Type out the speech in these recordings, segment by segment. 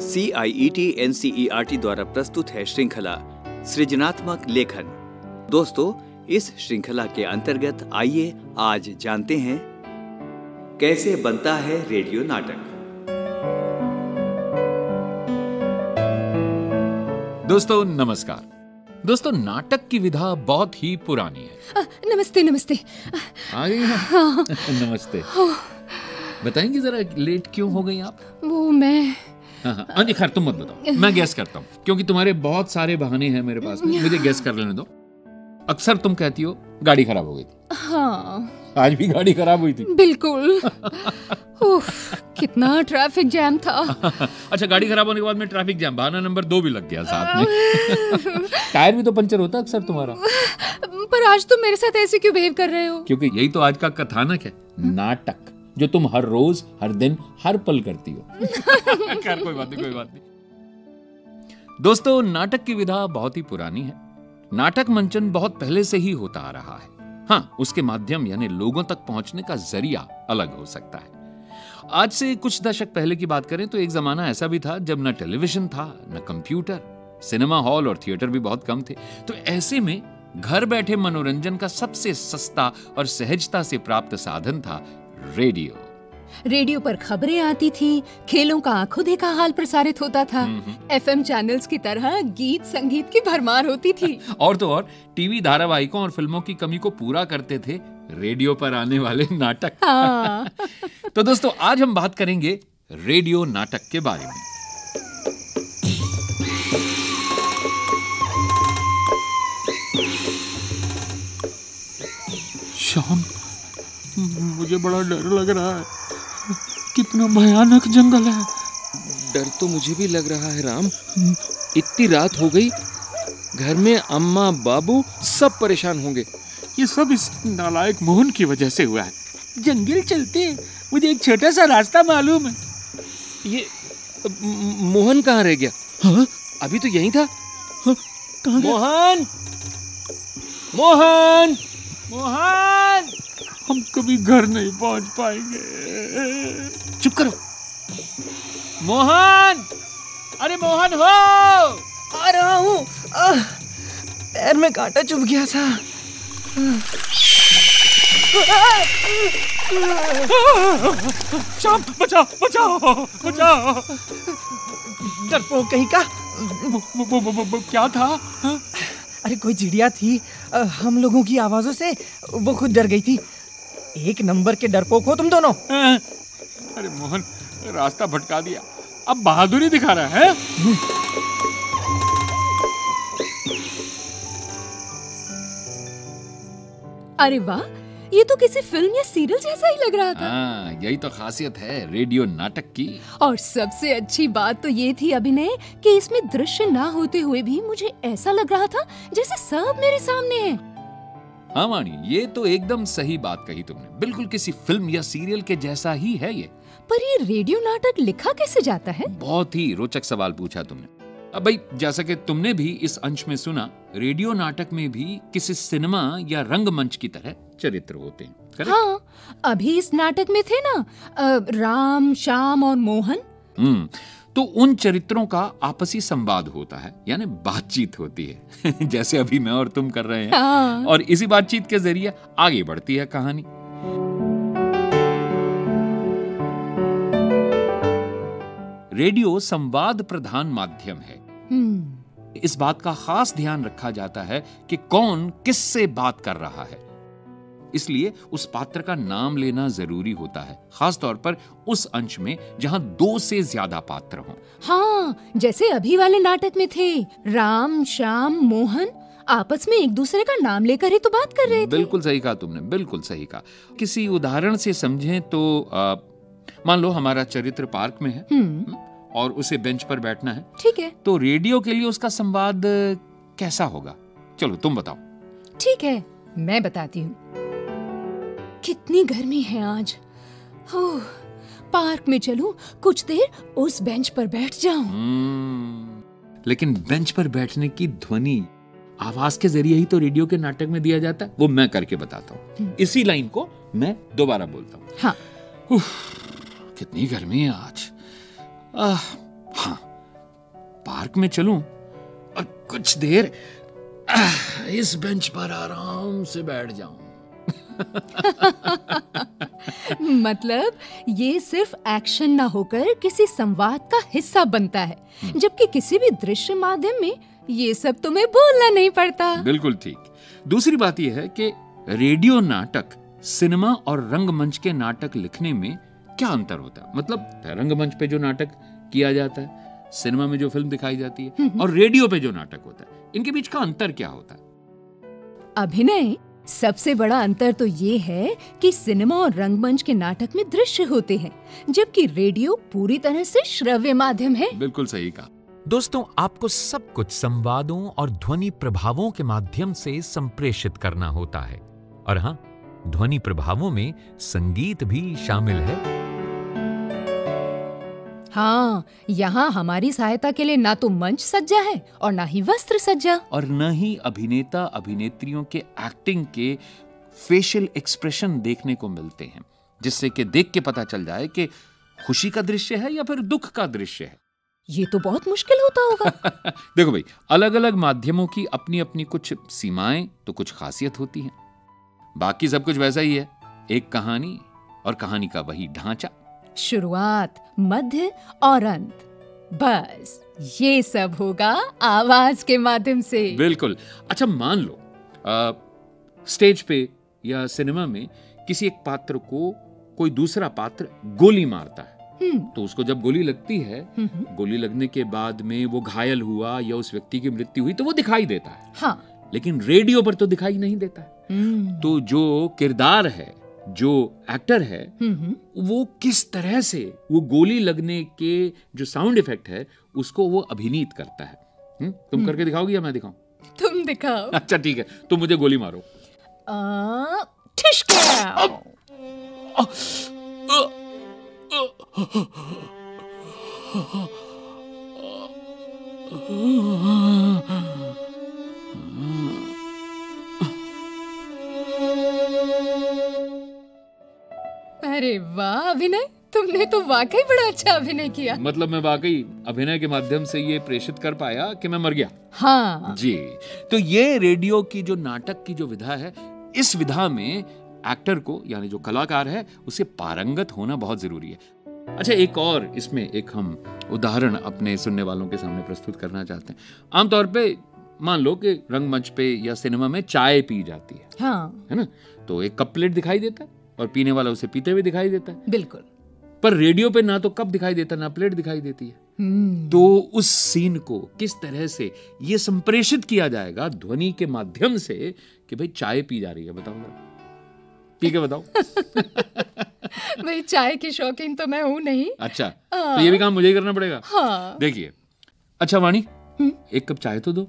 C I E T N C E R T द्वारा प्रस्तुत है श्रृंखला सृजनात्मक लेखन। दोस्तों इस श्रृंखला के अंतर्गत आइए आज जानते हैं कैसे बनता है रेडियो नाटक। दोस्तों नमस्कार। दोस्तों नाटक की विधा बहुत ही पुरानी है। अ, नमस्ते नमस्ते। आ गई हैं? नमस्ते। बताएँगे जरा लेट क्यों हो गई आप? वो मैं हाँ हाँ। खैर तुम मत बताओ। मैं गैस करता हूँ। क्योंकि तुम्हारे बहुत सारे बहाने हैं मेरे पास में। मुझे गैस कर लेने दो। अक्सर तुम कहती हो गाड़ी खराब हो गई थी। हाँ। आज भी गाड़ी खराब हुई थी। बिल्कुल। कितना ट्रैफ़िक जैम था। अच्छा गाड़ी खराब होने के बाद में ट्रैफ़िक जाम बहाना नंबर दो भी लग गया साथ में। टायर भी तो पंचर होता अक्सर तुम्हारा। पर आज तुम मेरे साथ ऐसे क्यों बिहेव कर रहे हो? क्योंकि यही तो आज का कथानक है। नाटक। जो तुम हर रोज, हर दिन, हर पल करती हो। खैर, कोई बात नहीं, कोई बात नहीं। दोस्तों, नाटक की विधा बहुत ही पुरानी है। नाटक मंचन बहुत पहले से ही होता आ रहा है। हाँ उसके माध्यम यानी लोगों तक पहुँचने का ज़रिया अलग हो सकता है। आज से कुछ दशक पहले की बात करें तो एक जमाना ऐसा भी था जब न टेलीविज़न था, न कंप्यूटर, सिनेमा हॉल और थिएटर भी बहुत कम थे। तो ऐसे में घर बैठे मनोरंजन का सबसे सस्ता और सहजता से प्राप्त साधन था रेडियो। रेडियो पर खबरें आती थी खेलों का आँखों देखा हाल प्रसारित होता था। एफएम चैनल्स की तरह गीत संगीत की भरमार होती थी। और तो और टीवी धारावाहिकों और फ़िल्मों की कमी को पूरा करते थे रेडियो पर आने वाले नाटक। हाँ। तो दोस्तों आज हम बात करेंगे रेडियो नाटक के बारे में। श्याम मुझे बड़ा डर लग रहा है। कितना भयानक जंगल है। डर तो मुझे भी लग रहा है राम। इतनी रात हो गई घर में अम्मा बाबू सब परेशान होंगे। ये सब इस नालायक मोहन की वजह से हुआ है। जंगल चलते मुझे एक छोटा सा रास्ता मालूम है। ये मोहन कहाँ रह गया? हाँ? अभी तो यही था। कहाँ मोहन! मोहन! मोहन! हम कभी घर नहीं पहुँच पाएँगे। चुप करो। मोहन! अरे मोहन हो! आ रहा हूँ। पैर में कांटा चुभ गया था। श्याम बचाओ बचाओ बचाओ। डरपोक कहीं का? वो- वो- वो- वो- वो क्या था? हाँ? अरे कोई चिड़िया थी। हम लोगों की आवाजों से वो खुद डर गई थी। एक नंबर के डरपोक हो तुम दोनों। अरे मोहन रास्ता भटका दिया। अब बहादुरी दिखा रहा है? अरे वाह ये तो किसी फ़िल्म या सीरियल जैसा ही लग रहा था। हाँ यही तो खासियत है रेडियो नाटक की। और सबसे अच्छी बात तो ये थी अभिनय कि इसमें दृश्य ना होते हुए भी मुझे ऐसा लग रहा था जैसे सब मेरे सामने है। हाँ वाणी ये तो एकदम सही बात कही तुमने। बिल्कुल किसी फ़िल्म या सीरियल के जैसा ही है ये। पर ये रेडियो नाटक लिखा कैसे जाता है? बहुत ही रोचक सवाल पूछा तुमने। अब भाई जैसा कि तुमने भी इस अंश में सुना रेडियो नाटक में भी किसी सिनेमा या रंगमंच की तरह चरित्र होते हैं correct? हाँ अभी इस नाटक में थे ना अ, राम श्याम और मोहन। हम्म तो उन चरित्रों का आपसी संवाद होता है यानी बातचीत होती है। जैसे अभी मैं और तुम कर रहे हैं। हाँ। और इसी बातचीत के ज़रिए आगे बढ़ती है कहानी। रेडियो संवाद प्रधान माध्यम है। हम्म, इस बात का खास ध्यान रखा जाता है कि कौन किससे बात कर रहा है। इसलिए उस पात्र का नाम लेना ज़रूरी होता है खास तौर पर उस अंश में जहाँ दो से ज़्यादा पात्र हों। हाँ जैसे अभी वाले नाटक में थे राम श्याम मोहन आपस में एक दूसरे का नाम लेकर ही तो बात कर रहे थे। बिल्कुल सही कहा तुमने बिल्कुल सही कहा। किसी उदाहरण से समझें तो मान लो हमारा चरित्र पार्क में है हम्म और उसे बेंच पर बैठना है ठीक है। तो रेडियो के लिए उसका संवाद कैसा होगा? चलो तुम बताओ। ठीक है मैं बताती हूँ। कितनी गर्मी है आज। हो पार्क में चलूँ कुछ देर उस बेंच पर बैठ जाऊँ। हम्म, लेकिन बेंच पर बैठने की ध्वनि आवाज़ के ज़रिए ही तो रेडियो के नाटक में दिया जाता है वो मैं करके बताता हूँ। हम्म। इसी लाइन को मैं दोबारा बोलता हूँ। हाँ। कितनी गर्मी है आज। आह, हाँ पार्क में चलूँ और कुछ देर आह, इस बेंच पर आराम से बैठ जाऊँ। मतलब ये सिर्फ़ एक्शन ना होकर किसी संवाद का हिस्सा बनता है। जबकि किसी भी दृश्य माध्यम में ये सब तुम्हें बोलना नहीं पड़ता। बिल्कुल ठीक। दूसरी बात यह है कि रेडियो नाटक सिनेमा और रंगमंच के नाटक लिखने में क्या अंतर होता है? मतलब रंगमंच पे जो नाटक किया जाता है सिनेमा में जो फ़िल्म दिखाई जाती है और रेडियो पे जो नाटक होता है इनके बीच का अंतर क्या होता है? अभिनय सबसे बड़ा अंतर तो ये है कि सिनेमा और रंगमंच के नाटक में दृश्य होते हैं जबकि रेडियो पूरी तरह से श्रव्य माध्यम है। बिल्कुल सही कहा। दोस्तों आपको सब कुछ संवादों और ध्वनि प्रभावों के माध्यम से संप्रेषित करना होता है। और हाँ ध्वनि प्रभावों में संगीत भी शामिल है। हाँ यहाँ हमारी सहायता के लिए ना तो मंच सज्जा है और ना ही वस्त्र सज्जा। और न ही अभिनेता अभिनेत्रियों के एक्टिंग के फेशियल एक्सप्रेशन देखने को मिलते हैं जिससे कि देख के पता चल जाए कि खुशी का दृश्य है या फिर दुख का दृश्य है। ये तो बहुत मुश्किल होता होगा। देखो भाई अलग अलग माध्यमों की अपनी अपनी कुछ सीमाएँ तो कुछ खासियत होती है। बाकी सब कुछ वैसा ही है एक कहानी और कहानी का वही ढांचा। शुरुआत मध्य और अंत। बस ये सब होगा आवाज़ के माध्यम से। बिल्कुल। अच्छा मान लो आ, स्टेज पे या सिनेमा में किसी एक पात्र को कोई दूसरा पात्र गोली मारता है। हम्म, तो उसको जब गोली लगती है हम्म, गोली लगने के बाद में वो घायल हुआ या उस व्यक्ति की मृत्यु हुई तो वो दिखाई देता है। हाँ। लेकिन रेडियो पर तो दिखाई नहीं देता है। हम्म, तो जो किरदार है जो एक्टर है हम्म, हम्म, वो किस तरह से वो गोली लगने के जो साउंड इफ़ेक्ट है उसको वो अभिनीत करता है हुँ? तुम करके दिखाओगी या मैं दिखाऊँ तुम दिखाओ अच्छा ठीक है तुम मुझे गोली मारो आ, तो वाकई बड़ा अच्छा अभिनय किया। मतलब मैं वाकई अभिनय के माध्यम से ये प्रेषित कर पाया कि मैं मर गया? हाँ। जी। तो ये रेडियो की जो नाटक की जो विधा है इस विधा में एक्टर को यानी जो कलाकार है उसे पारंगत होना बहुत ज़रूरी है। अच्छा एक और इसमें एक हम उदाहरण अपने सुनने वालों के सामने प्रस्तुत करना चाहते हैं। आमतौर पे मान लो कि रंगमंच पे या सिनेमा में चाय पी जाती है। हाँ। है ना? तो एक कप प्लेट दिखाई देता है और पीने वाला उसे पीते हुए दिखाई देता है। बिल्कुल। पर रेडियो पे ना तो कप दिखाई देता ना प्लेट दिखाई देती है। हम्म, तो उस सीन को किस तरह से ये संप्रेषित किया जाएगा ध्वनि के माध्यम से कि भाई चाय पी जा रही है बताओ जरा। पी के बताओ। भाई चाय की शौकीन तो मैं हूँ नहीं। अच्छा तो ये भी काम मुझे ही करना पड़ेगा। हाँ। देखिए अच्छा वाणी एक कप चाय तो दो।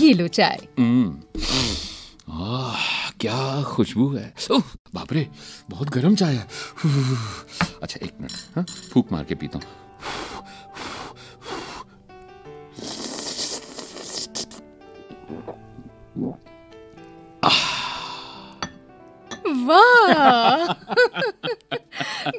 ये लो चाय। हम्म। क्या खुशबू है? ओह, बाप रे बहुत गर्म चाय है। अच्छा एक मिनट हाँ फूक मार के पीता हूँ। वाह!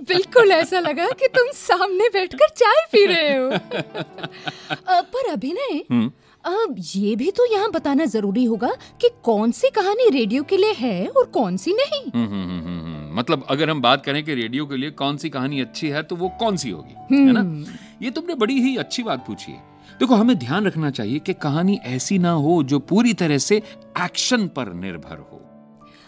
बिल्कुल ऐसा लगा कि तुम सामने बैठकर चाय पी रहे हो। पर अभिनय हम्म। अब ये भी तो यहाँ बताना ज़रूरी होगा कि कौन सी कहानी रेडियो के लिए है और कौन सी नहीं। हम्म, हम्म, हम्म, हम्म, हम्म। मतलब अगर हम बात करें कि रेडियो के लिए कौन सी कहानी अच्छी है तो वो कौन सी होगी है ना? ये तुमने बड़ी ही अच्छी बात पूछी है। देखो हमें ध्यान रखना चाहिए कि कहानी ऐसी ना हो जो पूरी तरह से एक्शन पर निर्भर हो।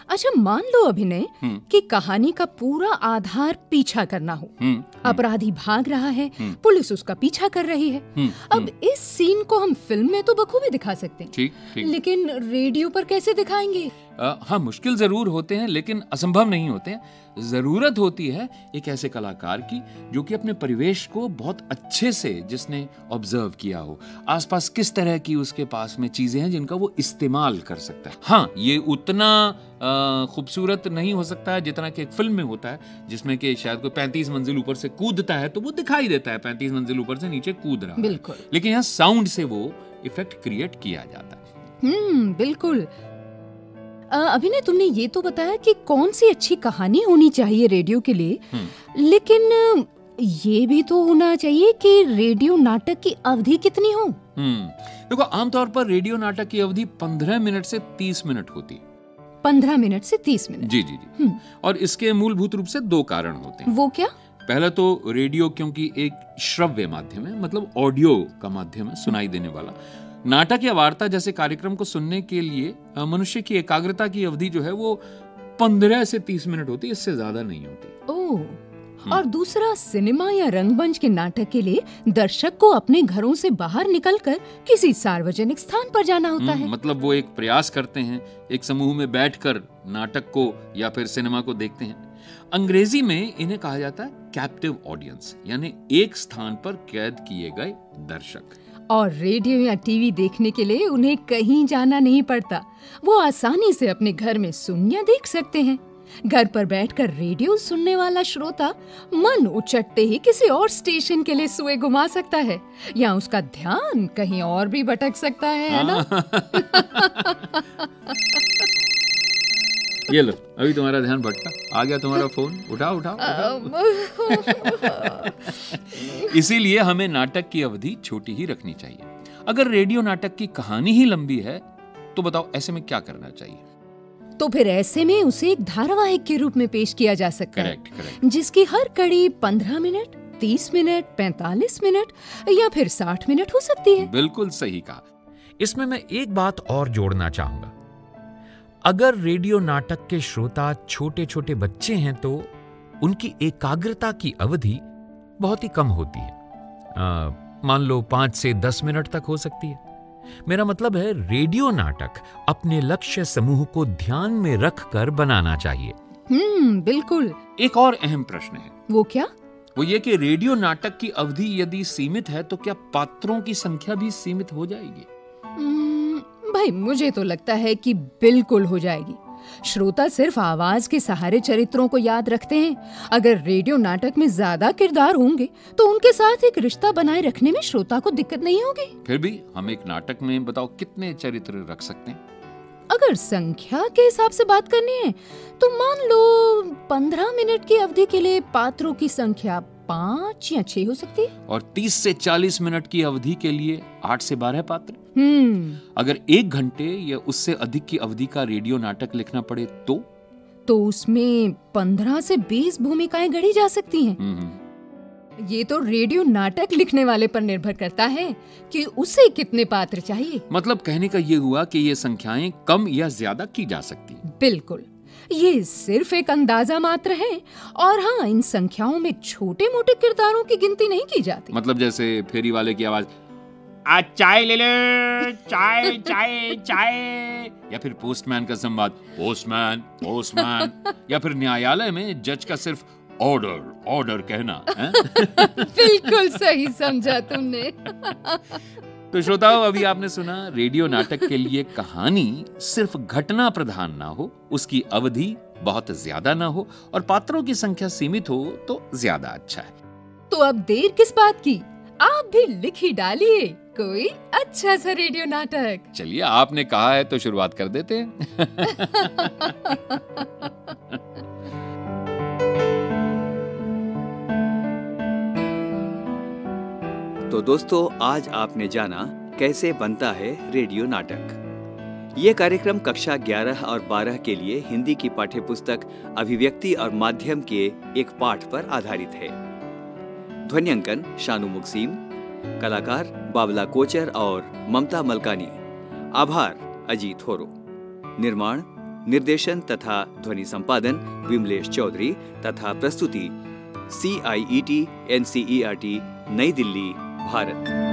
अच्छा मान लो अभिनय हम्म। कि कहानी का पूरा आधार पीछा करना हो। हम्म, अपराधी भाग रहा है हम्म। पुलिस उसका पीछा कर रही है। हम्म, अब इस सीन को हम फ़िल्म में तो बखूबी दिखा सकते हैं। लेकिन रेडियो पर कैसे दिखाएँगे? हाँ मुश्किल ज़रूर होते हैं लेकिन असंभव नहीं होते हैं। ज़रूरत होती है एक ऐसे कलाकार की जो कि अपने परिवेश को बहुत अच्छे से जिसने ऑब्ज़र्व किया हो। आसपास किस तरह की उसके पास में चीज़ें हैं जिनका वो इस्तेमाल कर सकता है? हाँ ये उतना खूबसूरत नहीं हो सकता है जितना कि एक फ़िल्म में होता है जिसमें कि शायद कोई पैंतीस मंजिल ऊपर से कूदता है तो वो दिखाई देता है पैंतीस मंजिल ऊपर से नीचे कूद रहा है। बिल्कुल। लेकिन यहाँ साउंड से वो इफ़ेक्ट क्रिएट किया जाता है। हम्म बिल्कुल। अभिनय तुमने ये तो बताया कि कौन सी अच्छी कहानी होनी चाहिए रेडियो के लिए। हम्म। लेकिन ये भी तो होना चाहिए कि रेडियो नाटक की अवधि कितनी हो? हम्म। देखो आमतौर पर रेडियो नाटक की अवधि पंद्रह मिनट से तीस मिनट होती है। पंद्रह मिनट से तीस मिनट। जी जी जी। हम्म। और इसके मूलभूत रूप से दो कारण होते हैं। वो क्या? पहला तो रेडियो क्योंकि एक श्रव्य माध्यम है मतलब ऑडियो का माध्यम है सुनाई देने वाला। नाटक या वार्ता जैसे कार्यक्रम को सुनने के लिए मनुष्य की एकाग्रता की अवधि जो है वो पंद्रह से तीस मिनट होती है इससे ज़्यादा नहीं होती। ओह और दूसरा सिनेमा या रंगमंच के नाटक के लिए दर्शक को अपने घरों से बाहर निकलकर किसी सार्वजनिक स्थान पर जाना होता हम्म, है। मतलब वो एक प्रयास करते हैं एक समूह में बैठकर नाटक को या फिर सिनेमा को देखते हैं। अंग्रेज़ी में इन्हें कहा जाता है कैप्टिव ऑडियंस यानी एक स्थान पर कैद किए गए दर्शक। और रेडियो या टीवी देखने के लिए उन्हें कहीं जाना नहीं पड़ता। वो आसानी से अपने घर में सुन या देख सकते हैं। घर पर बैठकर रेडियो सुनने वाला श्रोता मन उचटते ही किसी और स्टेशन के लिए सुए घुमा सकता है या उसका ध्यान कहीं और भी भटक सकता है है ना? ये लो अभी तुम्हारा ध्यान भटका। आ गया तुम्हारा फ़ोन। उठाओ उठाओ, उठाओ। इसीलिए हमें नाटक की अवधि छोटी ही रखनी चाहिए। अगर रेडियो नाटक की कहानी ही लंबी है तो बताओ ऐसे में क्या करना चाहिए? तो फिर ऐसे में उसे एक धारावाहिक के रूप में पेश किया जा सकता है। करेक्ट करेक्ट जिसकी हर कड़ी पंद्रह मिनट तीस मिनट पैंतालीस मिनट या फिर साठ मिनट हो सकती है। बिल्कुल सही कहा। इसमें मैं एक बात और जोड़ना चाहूँगा। अगर रेडियो नाटक के श्रोता छोटे छोटे बच्चे हैं तो उनकी एकाग्रता की अवधि बहुत ही कम होती है। मान लो पाँच से दस मिनट तक हो सकती है। मेरा मतलब है रेडियो नाटक अपने लक्ष्य समूह को ध्यान में रखकर बनाना चाहिए। हम्म बिल्कुल। एक और अहम प्रश्न है। वो क्या? वो ये कि रेडियो नाटक की अवधि यदि सीमित है तो क्या पात्रों की संख्या भी सीमित हो जाएगी? हम्म, भाई मुझे तो लगता है कि बिल्कुल हो जाएगी। श्रोता सिर्फ़ आवाज़ के सहारे चरित्रों को याद रखते हैं। अगर रेडियो नाटक में ज़्यादा किरदार होंगे तो उनके साथ एक रिश्ता बनाए रखने में श्रोता को दिक्कत नहीं होगी। फिर भी हम एक नाटक में बताओ कितने चरित्र रख सकते हैं? अगर संख्या के हिसाब से बात करनी है तो मान लो पंद्रह मिनट की अवधि के लिए पात्रों की संख्या पाँच या छह हो सकती है। और 30 से 40 मिनट की अवधि के लिए आठ से 12 पात्र? अगर एक घंटे या उससे अधिक की अवधि का रेडियो नाटक लिखना पड़े तो? तो उसमें पंद्रह से बीस भूमिकाएँ गढ़ी जा सकती हैं। हम्म, ये तो रेडियो नाटक लिखने वाले पर निर्भर करता है कि उसे कितने पात्र चाहिए। मतलब कहने का ये हुआ कि ये संख्याएँ कम या ज़्यादा की जा सकती हैं। बिल्कुल। ये सिर्फ़ एक अंदाज़ा मात्र है और हाँ इन संख्याओं में छोटे मोटे किरदारों की गिनती नहीं की जाती। मतलब जैसे फेरी वाले की आवाज़ आज चाय ले लो। चाय चाय चाय। या फिर पोस्टमैन का संवाद। पोस्टमैन पोस्टमैन या फिर न्यायालय में जज का सिर्फ़ ऑर्डर ऑर्डर कहना बिल्कुल सही समझा तुमने। तो श्रोताओ अभी आपने सुना रेडियो नाटक के लिए कहानी सिर्फ़ घटना प्रधान ना हो उसकी अवधि बहुत ज़्यादा ना हो और पात्रों की संख्या सीमित हो तो ज़्यादा अच्छा है। तो अब देर किस बात की? आप भी लिख ही डालिए। कोई अच्छा सा रेडियो नाटक। चलिए आपने कहा है तो शुरुआत कर देते हैं। तो दोस्तों आज आपने जाना कैसे बनता है रेडियो नाटक। ये कार्यक्रम कक्षा 11 और 12 के लिए हिंदी की पाठ्यपुस्तक अभिव्यक्ति और माध्यम के एक पाठ पर आधारित है। ध्वनियांकन शानू मुक्सीम, कलाकार बाबला कोचर और ममता मलकानी। आभार, अजीत होरो। निर्माण, निर्देशन तथा ध्वनि संपादन विमलेश चौधरी तथा प्रस्तुति C I E T N C E R T Nai Delhi, Bharat.